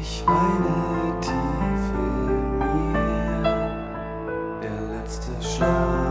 ich weine tief in mir. Der letzte Schlag.